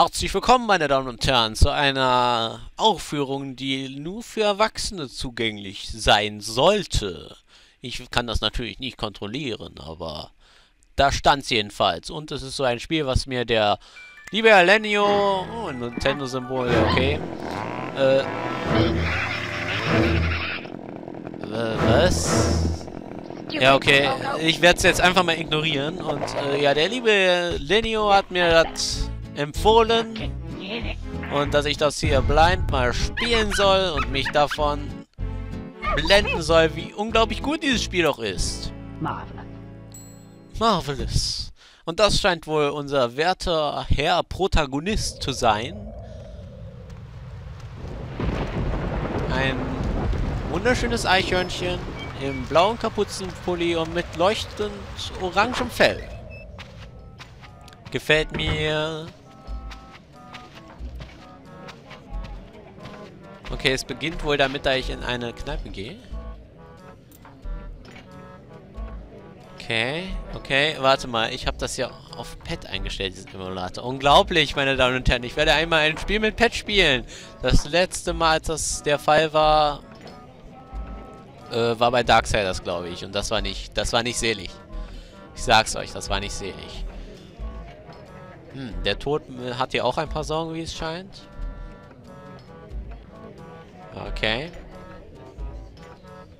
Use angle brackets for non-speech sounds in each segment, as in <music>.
Herzlich willkommen, meine Damen und Herren, zu einer Aufführung, die nur für Erwachsene zugänglich sein sollte. Ich kann das natürlich nicht kontrollieren, aber da stand es jedenfalls. Und es ist so ein Spiel, was mir der liebe Herr Lenio... Oh, ein Nintendo-Symbol, okay. Äh... Was? Ja, okay. Ich werde es jetzt einfach mal ignorieren. Und äh, ja, der liebe Lenio hat mir das empfohlen. Und dass ich das hier blind mal spielen soll und mich davon blenden soll, wie unglaublich gut dieses Spiel doch ist. Marvelous. Marvelous. Und das scheint wohl unser werter Herr Protagonist zu sein. Ein wunderschönes Eichhörnchen im blauen Kapuzenpulli und mit leuchtend orangem Fell. Gefällt mir Okay, es beginnt wohl damit, da ich in eine Kneipe gehe. Okay, okay, warte mal, ich habe das ja auf Pet eingestellt, diesen Emulator. Unglaublich, meine Damen und Herren, ich werde einmal ein Spiel mit Pet spielen. Das letzte Mal, als das der Fall war, äh, war bei Darksiders, glaube ich. Und das war nicht, das war nicht selig. Ich sag's euch, das war nicht selig. Hm, der Tod hat hier auch ein paar Sorgen, wie es scheint. Okay.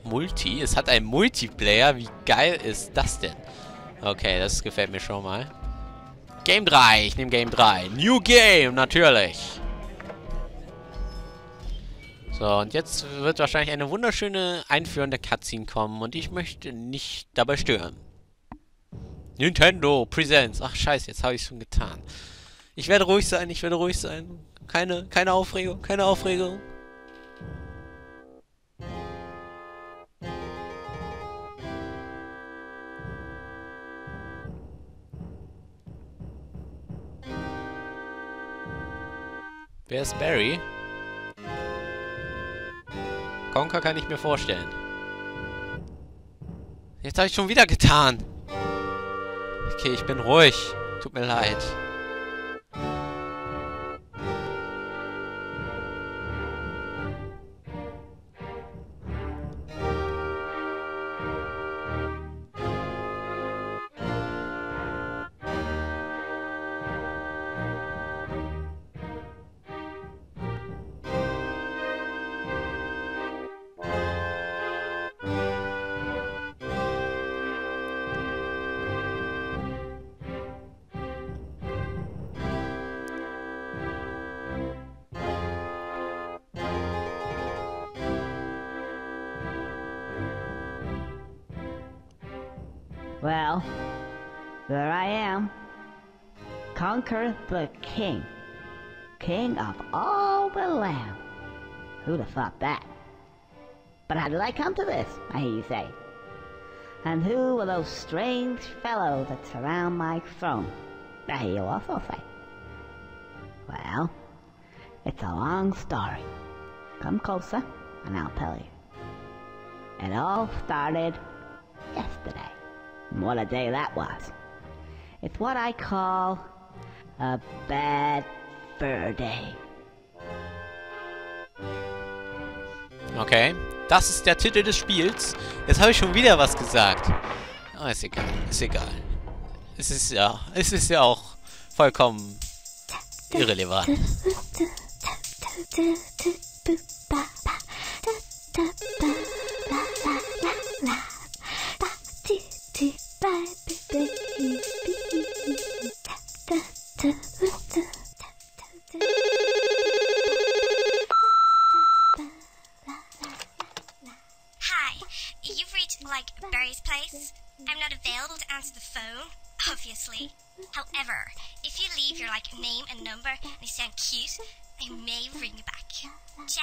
Multi? Es hat einen Multiplayer? Wie geil ist das denn? Okay, das gefällt mir schon mal. Game 3. Ich nehme Game 3. New Game, natürlich. So, und jetzt wird wahrscheinlich eine wunderschöne einführende Cutscene kommen. Und ich möchte nicht dabei stören. Nintendo Presents. Ach, scheiße, jetzt habe ich es schon getan. Ich werde ruhig sein, ich werde ruhig sein. Keine, keine Aufregung, keine Aufregung. Wer ist Barry? Conker kann ich mir vorstellen. Jetzt habe ich schon wieder getan. Okay, ich bin ruhig. Tut mir leid. Well, there I am. Conquer the king. King of all the land. Who'd have thought that? But how did I come to this, I hear you say? And who were those strange fellows that surround my throne? I hear you also say. Well, it's a long story. Come closer, and I'll tell you. It all started yesterday. What a day that was. It's what I call a bad fur day. Okay. Das ist der Titel des Spiels. Jetzt habe ich schon wieder was gesagt. Oh, ist egal. Ist egal. Es ist ja, es ist ja auch vollkommen irrelevant. <laughs> I may ring you back. Ciao.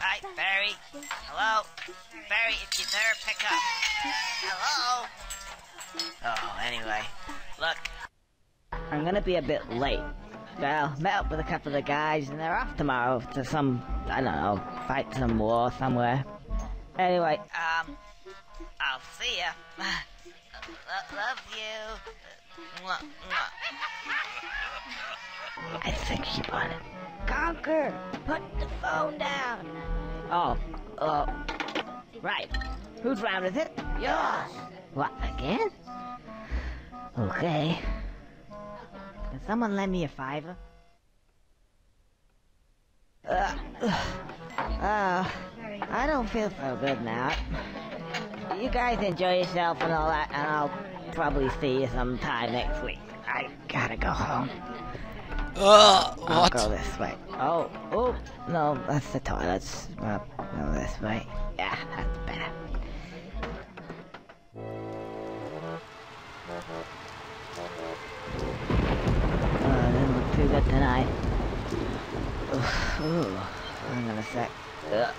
Hi, Barry. Hello? Barry, if you're there, pick up. Hello? Oh, anyway. Look, I'm gonna be a bit late. Well, met up with a couple of the guys and they're off tomorrow to some, I don't know, fight some war somewhere. Anyway, um, I'll see ya. <laughs> Lo- love you. Mwah, mwah. I think she bought it. Conquer! Put the phone down! Oh, oh. Right. Whose round is it? Yours! What, again? Okay. Can someone lend me a fiver? Uh, uh, I don't feel so good now. You guys enjoy yourself and all that, and I'll probably see you sometime next week. I gotta go home. Uh, I'll go this way. Oh, oh, no, that's the toilets. Uh, go this way. Yeah, that's better. Uh, didn't look too good tonight. Oof, Ooh, hang on a sec. Uh.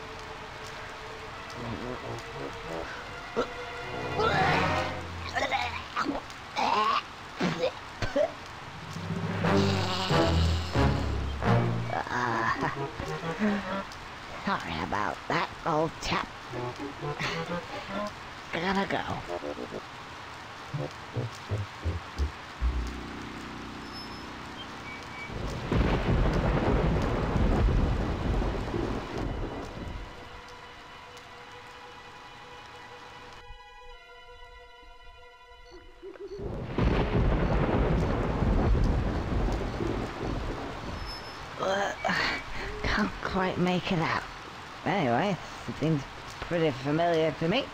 Sorry about that, old chap. Gotta go. Quite make it out. Anyway, it seems pretty familiar to me.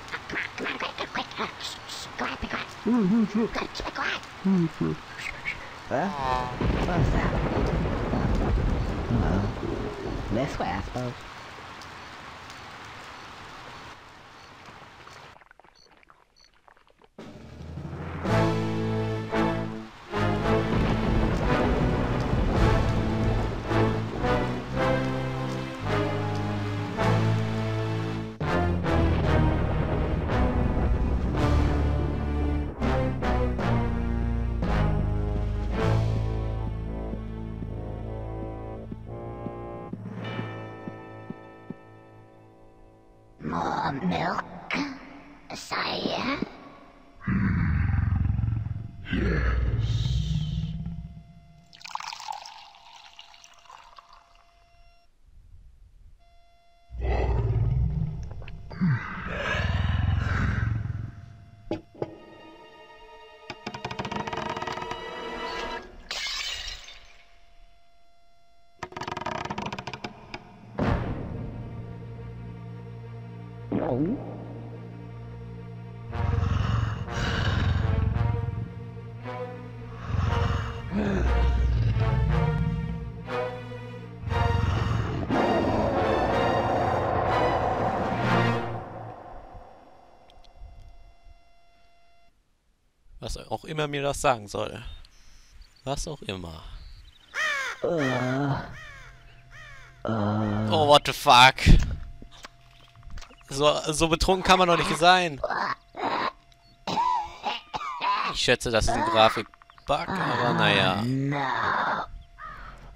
Well, what's that? Well, this way, I suppose. Was auch immer mir das sagen soll. Was auch immer. Uh, uh, Oh, what the fuck? So, so betrunken kann man doch nicht sein. Ich schätze, das ist ein Grafik-Bug, aber naja. no.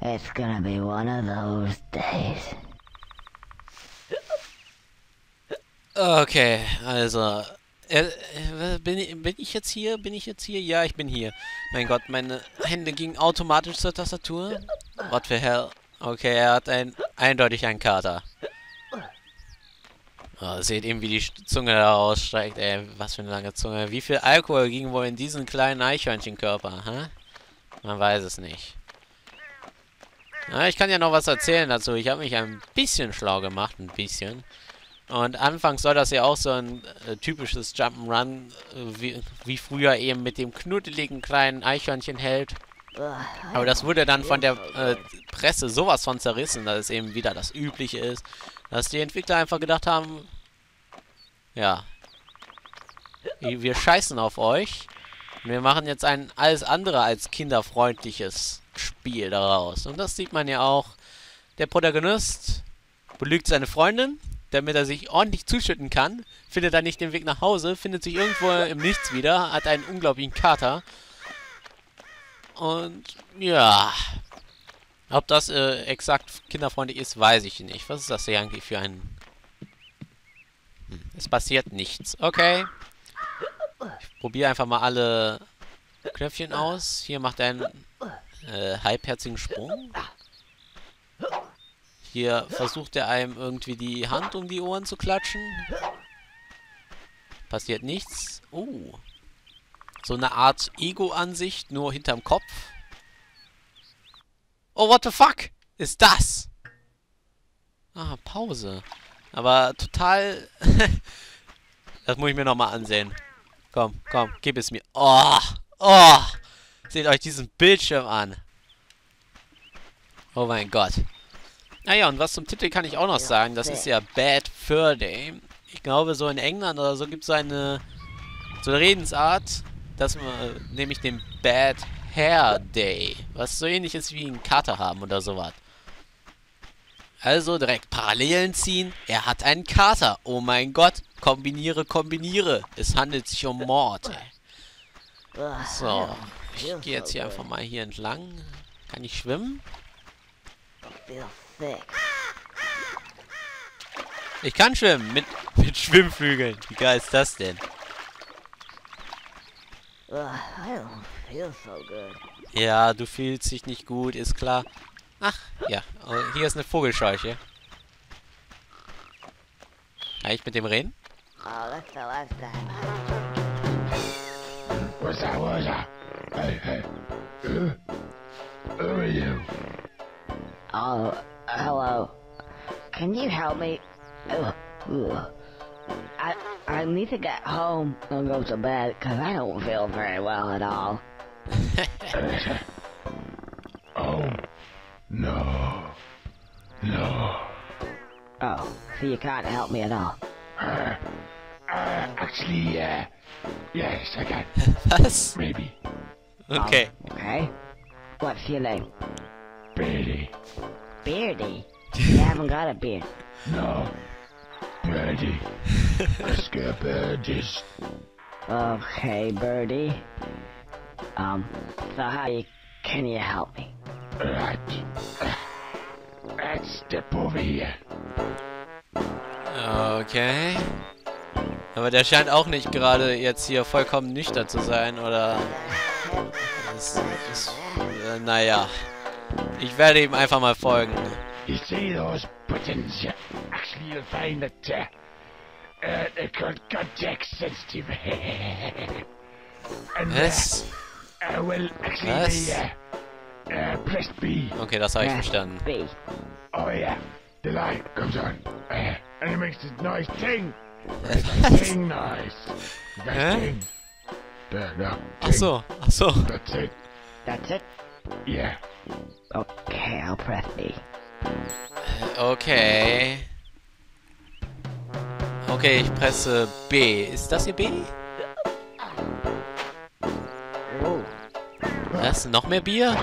It's gonna be one of those days. Okay, also. Äh, äh, bin, ich- bin ich jetzt hier? Bin ich jetzt hier? Ja, ich bin hier. Mein Gott, meine Hände gingen automatisch zur Tastatur. What the hell? Okay, er hat ein, eindeutig einen Kater. Oh, seht eben, wie die Zunge da aussteigt. Ey, was für eine lange Zunge. Wie viel Alkohol ging wohl in diesen kleinen Eichhörnchenkörper, hä? Man weiß es nicht. Na, ich kann ja noch was erzählen dazu. Ich habe mich ein bisschen schlau gemacht, ein bisschen. Und anfangs soll das ja auch so ein äh, typisches Jump'n'Run, äh, wie, wie früher eben mit dem knuddeligen kleinen Eichhörnchen hält. Aber das wurde dann von der äh, Presse sowas von zerrissen, dass es eben wieder das Übliche ist. Dass die Entwickler einfach gedacht haben, ja, wir scheißen auf euch. Und wir machen jetzt ein alles andere als kinderfreundliches Spiel daraus. Und das sieht man ja auch. Der Protagonist belügt seine Freundin, damit er sich ordentlich zuschütten kann, findet dann nicht den Weg nach Hause, findet sich irgendwo im Nichts wieder, hat einen unglaublichen Kater. Und ja, ob das äh, exakt kinderfreundlich ist, weiß ich nicht. Was ist das hier eigentlich für ein... Hm, es passiert nichts. Okay. Ich probiere einfach mal alle Knöpfchen aus. Hier macht er einen äh, halbherzigen Sprung. Hier versucht er einem irgendwie die Hand um die Ohren zu klatschen. Passiert nichts. Oh. So eine Art Ego-Ansicht, nur hinterm Kopf. Oh, what the fuck? Ist das? Ah, Pause. Aber total... <laughs> das muss ich mir nochmal ansehen. Komm, komm, gib es mir. Oh, oh. Seht euch diesen Bildschirm an. Oh mein Gott. Naja, und was zum Titel kann ich auch noch sagen. Das ist ja Bad Fur Day. Ich glaube, so in England oder so gibt es eine, so eine Redensart, dass man nämlich den Bad Hair Day, was so ähnlich ist wie ein Kater haben oder sowas. Also direkt Parallelen ziehen. Er hat einen Kater. Oh mein Gott. Kombiniere, kombiniere. Es handelt sich um Mord. <laughs> So. Ich gehe jetzt hier einfach mal hier entlang. Kann ich schwimmen? Sick. Ich kann schwimmen. Mit, <laughs> mit Schwimmflügeln. Wie geil ist das denn? Ugh, I don't feel so good. Ja, du fühlst dich nicht gut, ist klar. Ach, ja. äh, Hier ist eine Vogelscheuche. Kann ich mit dem reden? Oh, that's the last time. What's that? What's that? Hey, hey. Who are you? Oh, hello. Can you help me? Ugh, ugh. I I need to get home and go to bed because I don't feel very well at all. <laughs> Oh, no. No. Oh, so you can't help me at all. Uh, uh, actually, uh, yes, I can. Was? <laughs> Maybe. Okay. Okay. What's your name? Birdie. Beardy. <laughs> You haven't got a beard. No. Birdie. Oscar Birdies. Okay, Birdie. Um, so how you, can you help me? Right. Let's step over here. Okay. Aber der scheint auch nicht gerade jetzt hier vollkommen nüchtern zu sein, oder? Das, das, äh, naja. Ich werde ihm einfach mal folgen. You see those buttons? Yeah. Actually, find that uh, context sensitive. and Was? uh, well, actually, Was? they uh, uh, press B. Okay, das habe ich verstanden. B. Oh yeah, the light comes on, uh, and it makes this nice ting. That ting noise. That Huh? ting. There, no, Ach so, ach so. That's it. That's it? Yeah. Okay, I'll press B. Okay. Okay, ich presse B. Ist das hier B? Oh, Was? Noch mehr Bier?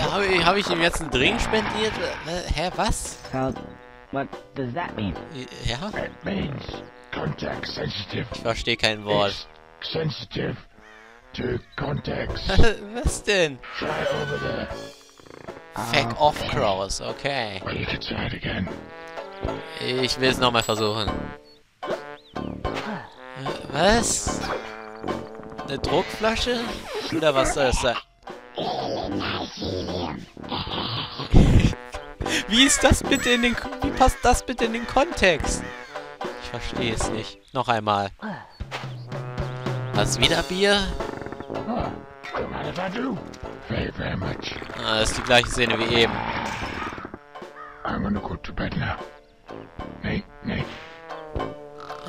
Habe ich, hab ich ihm jetzt einen Drink spendiert? Hä, was? what does that mean? Ja? It means contact sensitive. Ich verstehe kein Wort. It's sensitive to contacts. <laughs> was denn? Try over there. Fack off Crows, okay. Well, you can try it again. Ich will es nochmal versuchen. Was? Eine Druckflasche? Oder was soll das sein? <laughs> Wie ist das bitte in den... Wie passt das bitte in den Kontext? Ich verstehe es nicht. Noch einmal. Was, wieder Bier? Ah, das ist die gleiche Szene wie eben. I'm gonna go to bed now. Nee, nee.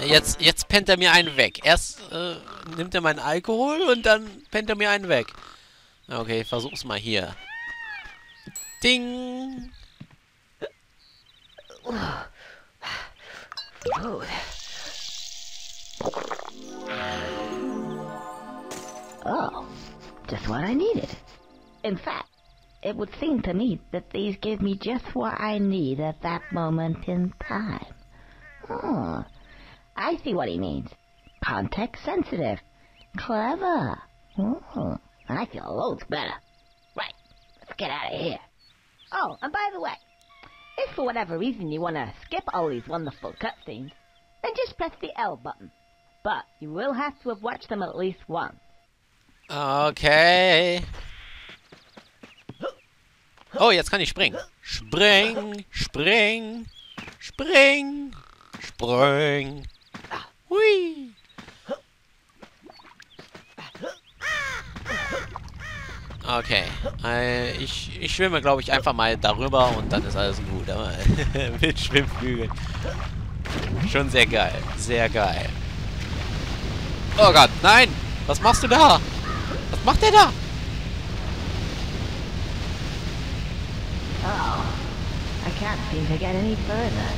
Jetzt, jetzt pennt er mir einen weg. Erst äh, nimmt er meinen Alkohol und dann pennt er mir einen weg. Okay, versuch's mal hier. Ding! Oh, just what I needed. In fact, it would seem to me that these give me just what I need at that moment in time. Oh, I see what he means. Context sensitive. Clever. Oh, I feel loads better. Right, let's get out of here. Oh, and by the way, if for whatever reason you want to skip all these wonderful cutscenes, then just press the L button. but you will have to have watched them at least once. Okay. Oh, jetzt kann ich springen. Spring, spring, spring, spring. Hui. Okay. Äh, ich, ich schwimme, glaube ich, einfach mal darüber und dann ist alles gut. Aber <laughs> mit Schwimmflügeln. Schon sehr geil. Sehr geil. Oh Gott, nein! Was machst du da? Was macht der da? Oh, I can't seem to get any further.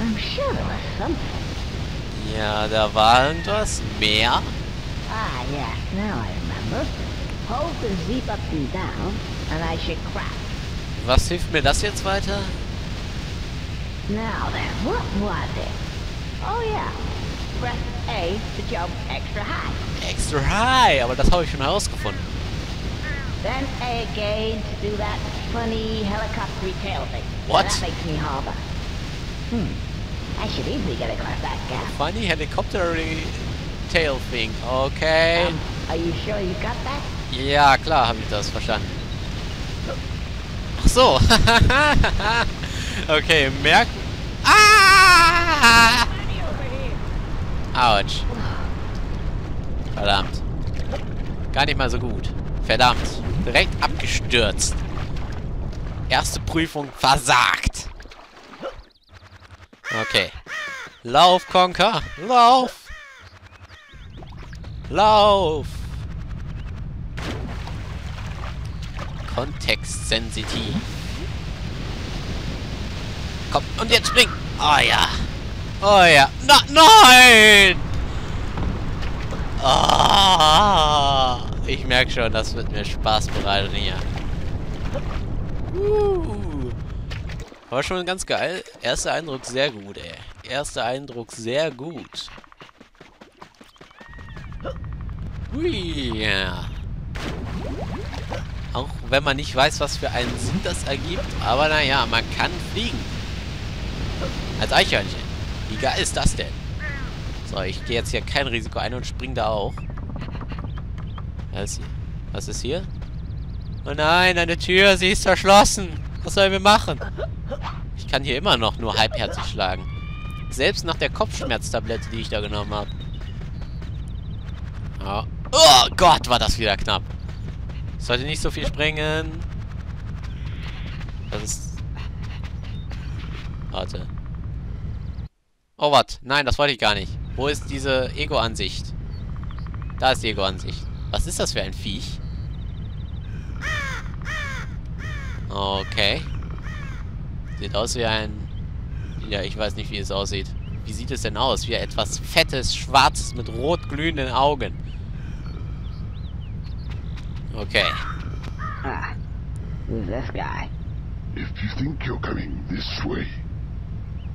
I'm sure there was something. Ja, da war irgendwas mehr. Ah, yes, now I remember. Hold the zip up and down, and I should crack. Was hilft mir das jetzt weiter? Now then, what was it? Oh yeah, press A to jump extra high. Extra high, aber das habe ich schon herausgefunden. Then A again to do that funny helicopter tail thing. What? That makes me hover. Hmm. I should easily get across that gap. Funny helicopter tail thing. Okay. Um, are you sure you got that? Ja, klar, habe ich das verstanden. Ach so. <laughs> okay, merken. Ah! Autsch. Verdammt. Gar nicht mal so gut. Verdammt. Direkt abgestürzt. Erste Prüfung versagt. Okay. Lauf, Conker. Lauf. Lauf. Kontextsensitiv. Komm, und jetzt spring. Oh ja. Oh ja. Na, nein! Ah, ich merke schon, das wird mir Spaß bereiten hier. Uh. War schon ganz geil. Erster Eindruck sehr gut, ey. Erster Eindruck sehr gut. Hui, ja. Auch wenn man nicht weiß, was für einen Sinn das ergibt. Aber naja, man kann fliegen. Als Eichhörnchen. Wie geil ist das denn? So, ich gehe jetzt hier kein Risiko ein und spring da auch. Was, was ist hier? Oh nein, eine Tür, sie ist verschlossen. Was sollen wir machen? Ich kann hier immer noch nur halbherzig schlagen. Selbst nach der Kopfschmerztablette, die ich da genommen habe. Ja. Oh Gott, war das wieder knapp. Ich sollte nicht so viel springen. Das ist... Warte. Oh, was? Nein, das wollte ich gar nicht. Wo ist diese Ego-Ansicht? Da ist die Ego-Ansicht. Was ist das für ein Viech? Okay. Sieht aus wie ein... Ja, ich weiß nicht, wie es aussieht. Wie sieht es denn aus? Wie etwas Fettes, Schwarzes mit rot glühenden Augen. Okay. Ah, who's this guy? If you think you're coming this way,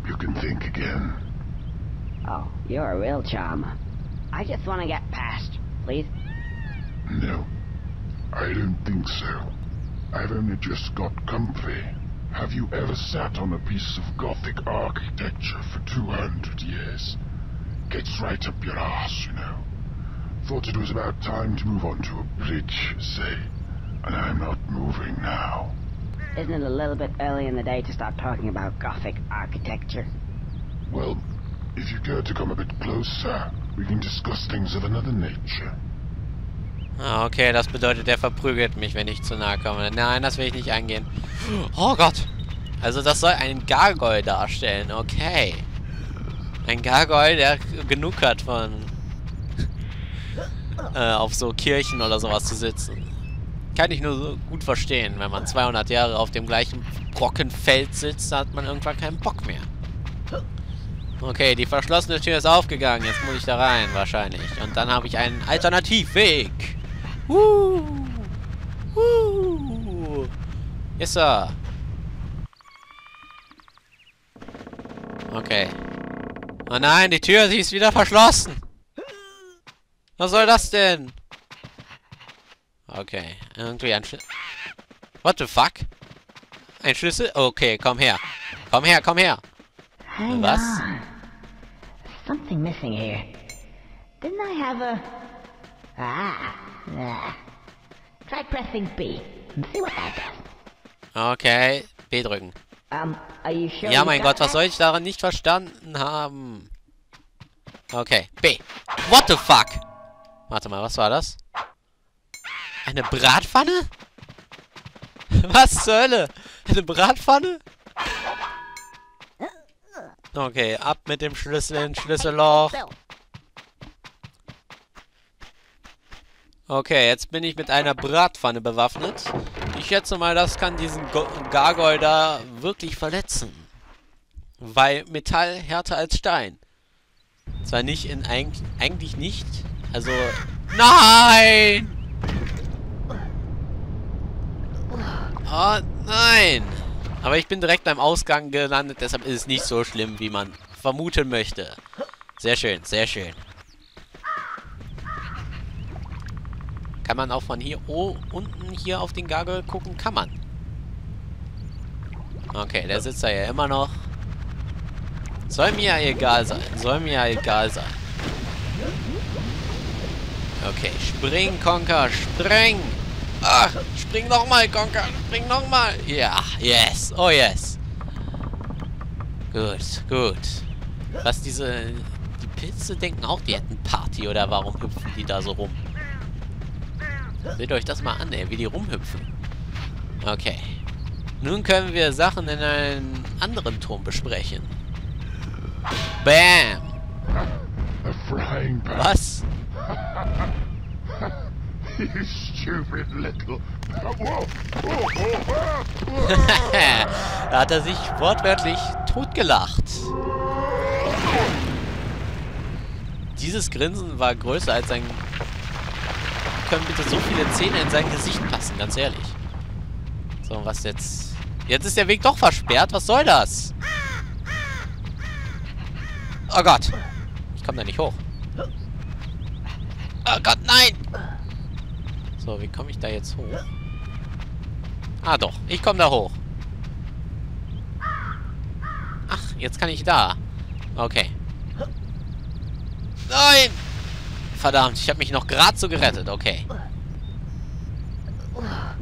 you can think again. Oh, you're a real charmer. I just want to get past, please. No, I don't think so. I've only just got comfy. Have you ever sat on a piece of Gothic architecture for 200 years? Gets right up your ass, you know. Thought it was about time to move on to a bridge, say. And I'm not moving now. Isn't it a little bit early in the day to start talking about Gothic architecture? Well, if you care to come a bit closer, we can discuss things of another nature. Ah, okay, das bedeutet, er verprügelt mich, wenn ich zu nahe komme. Nein, das will ich nicht eingehen. Oh Gott. Also das soll einen Gargoyle darstellen. Okay. Ein Gargoyle, der genug hat von... äh, auf so Kirchen oder sowas zu sitzen. Kann ich nur so gut verstehen. Wenn man 200 Jahre auf dem gleichen Brockenfeld sitzt, hat man irgendwann keinen Bock mehr. Okay, die verschlossene Tür ist aufgegangen. Jetzt muss ich da rein, wahrscheinlich. Und dann habe ich einen Alternativweg. Uh, uh, ist er. Okay. Oh nein, die Tür, sie ist wieder verschlossen. Was soll das denn? Okay, irgendwie ein Schlüssel. What the fuck? Ein Schlüssel? Okay, komm her. Komm her, komm her. Hang Was? on. Something missing here. Didn't I have a... Ah, yeah. Try pressing B and see what that does. Okay, B drücken. Um, are you sure Ja, mein got Gott, was soll ich daran nicht verstanden haben? Okay, B. What the fuck? Warte mal, was war das? Eine Bratpfanne? <laughs> Was zur Hölle? Eine Bratpfanne? Okay, ab mit dem Schlüssel ins Schlüsselloch. Okay, jetzt bin ich mit einer Bratpfanne bewaffnet. Ich schätze mal, das kann diesen Go Gargoyle da wirklich verletzen. Weil Metall härter als Stein. Zwar nicht in eig eigentlich nicht. Also. Nein! Oh nein! Aber ich bin direkt beim Ausgang gelandet, deshalb ist es nicht so schlimm, wie man vermuten möchte. Sehr schön, sehr schön. Kann man auch von hier oh, unten hier auf den Gargoyle gucken? Kann man. Okay, der sitzt da ja immer noch. Soll mir ja egal sein. Soll mir ja egal sein. Okay, spring, Conker, spring! Ah, spring nochmal, Conker, spring nochmal! Ja, yes, oh yes. Gut, gut. Was diese... Die Pilze denken auch, die hätten Party, oder warum hüpfen die da so rum? Seht euch das mal an, ey, wie die rumhüpfen. Okay. Nun können wir Sachen in einem anderen Ton besprechen. Bam! Was? <laughs> You stupid little. <laughs> Da hat er sich wortwörtlich totgelacht. Dieses Grinsen war größer als sein... Können bitte so viele Zähne in sein Gesicht passen, ganz ehrlich. So, was jetzt? Jetzt ist der Weg doch versperrt. Was soll das? Oh Gott. Ich komme da nicht hoch. Oh Gott, nein! So, wie komme ich da jetzt hoch? Ah, doch. Ich komme da hoch. Ach, jetzt kann ich da. Okay. Nein! Verdammt, ich habe mich noch gerade so gerettet. Okay.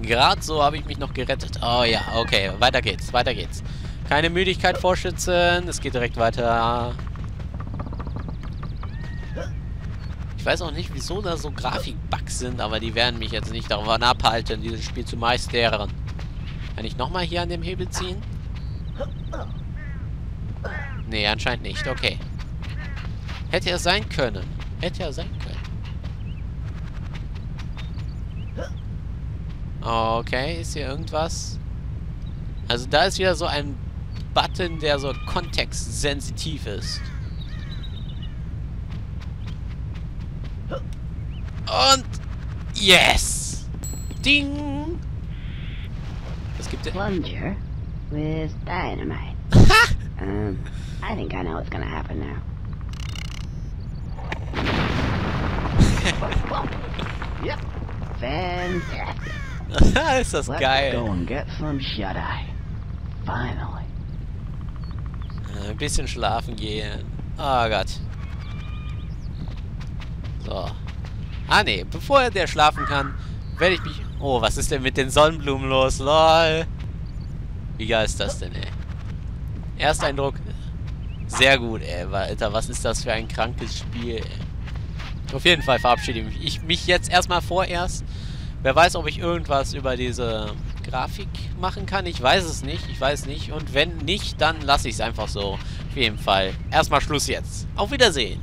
Gerade so habe ich mich noch gerettet. Oh ja, okay. Weiter geht's, weiter geht's. Keine Müdigkeit vorschützen. Es geht direkt weiter. Weiß auch nicht, wieso da so Grafikbugs sind, aber die werden mich jetzt nicht davon abhalten, dieses Spiel zu meistern. Kann ich nochmal hier an dem Hebel ziehen? Nee, anscheinend nicht. Okay. Hätte er sein können. Hätte er sein können. Okay, ist hier irgendwas? Also da ist wieder so ein Button, der so kontextsensitiv ist. Und yes! Ding! Was gibt es? Plunger with dynamite. um, I think I know what's gonna happen now. <laughs> yep. Fantastic. <laughs> ist das Let's geil. go and get some shut-eye. Finally. Äh, Ein bisschen schlafen gehen. Oh Gott. So. Ah ne, bevor der schlafen kann, werde ich mich... Oh, was ist denn mit den Sonnenblumen los? Lol. Wie geil ist das denn, ey? Ersteindruck. Sehr gut, ey. Alter, was ist das für ein krankes Spiel, ey. Auf jeden Fall verabschiede ich mich. Ich mich jetzt erstmal vorerst. Wer weiß, ob ich irgendwas über diese Grafik machen kann. Ich weiß es nicht. Ich weiß nicht. Und wenn nicht, dann lasse ich es einfach so. Auf jeden Fall. Erstmal Schluss jetzt. Auf Wiedersehen.